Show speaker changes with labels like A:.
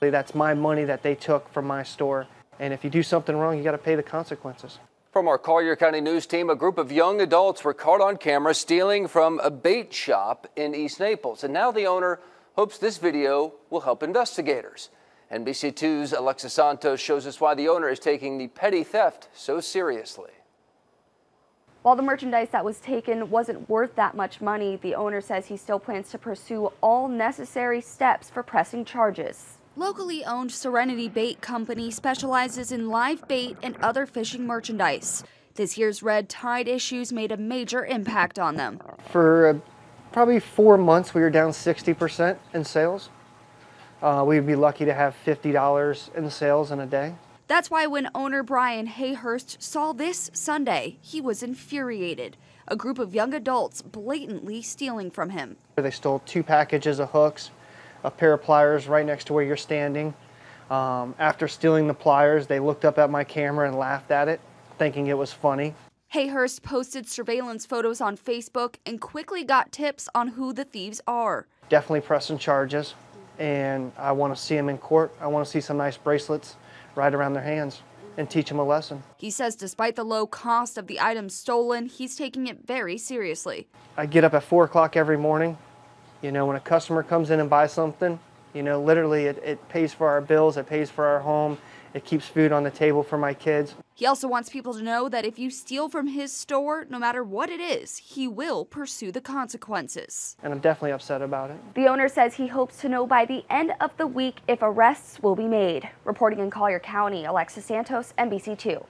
A: That's my money that they took from my store. And if you do something wrong, you got to pay the consequences.
B: From our Collier County News team, a group of young adults were caught on camera stealing from a bait shop in East Naples. And now the owner hopes this video will help investigators. NBC2's Alexis Santos shows us why the owner is taking the petty theft so seriously.
C: While the merchandise that was taken wasn't worth that much money, the owner says he still plans to pursue all necessary steps for pressing charges.
D: Locally owned Serenity Bait Company specializes in live bait and other fishing merchandise. This year's red tide issues made a major impact on them.
A: For uh, probably four months, we were down 60% in sales. Uh, we'd be lucky to have $50 in sales in a day.
D: That's why when owner Brian Hayhurst saw this Sunday, he was infuriated. A group of young adults blatantly stealing from him.
A: They stole two packages of hooks, a pair of pliers right next to where you're standing. Um, after stealing the pliers, they looked up at my camera and laughed at it, thinking it was funny.
D: Hayhurst posted surveillance photos on Facebook and quickly got tips on who the thieves are.
A: Definitely pressing charges, and I want to see them in court. I want to see some nice bracelets right around their hands and teach them a lesson.
D: He says despite the low cost of the items stolen, he's taking it very seriously.
A: I get up at 4 o'clock every morning you know, when a customer comes in and buys something, you know, literally it, it pays for our bills, it pays for our home, it keeps food on the table for my kids.
D: He also wants people to know that if you steal from his store, no matter what it is, he will pursue the consequences.
A: And I'm definitely upset about it.
C: The owner says he hopes to know by the end of the week if arrests will be made. Reporting in Collier County, Alexis Santos, NBC2.